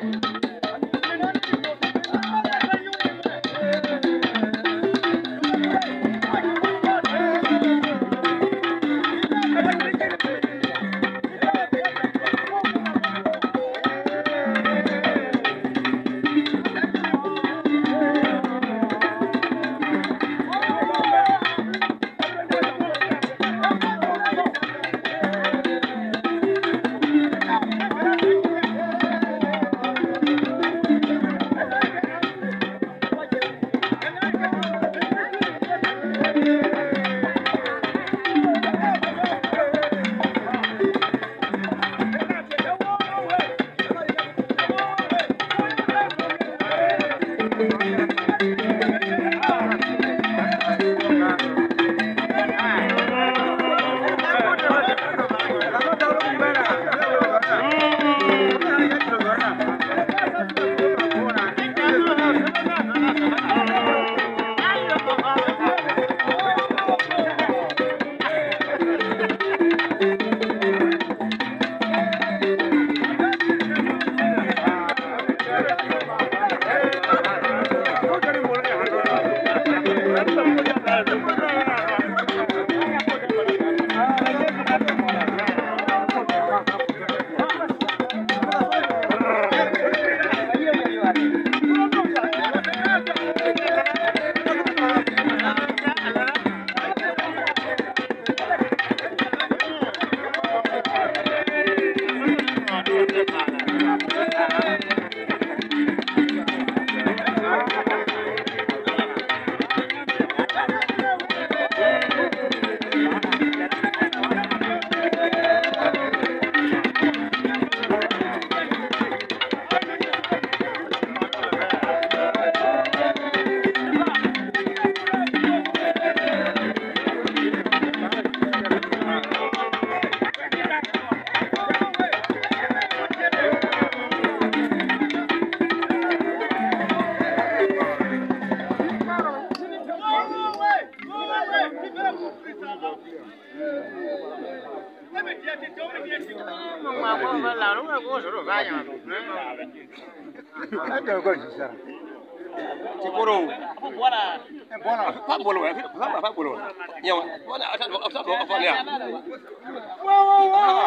Thank you. Obrigado. Tikoro. Bwana. Bwana. Fa bolo. Fa bolo. Yawa. Bwana. Ata ata ata ata. Wa wa wa.